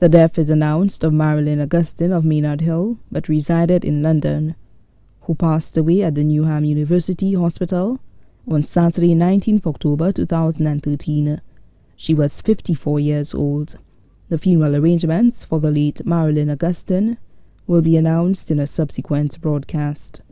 The death is announced of Marilyn Augustin of Maynard Hill, but resided in London, who passed away at the Newham University Hospital on Saturday, 19th October 2013. She was 54 years old. The funeral arrangements for the late Marilyn Augustin will be announced in a subsequent broadcast.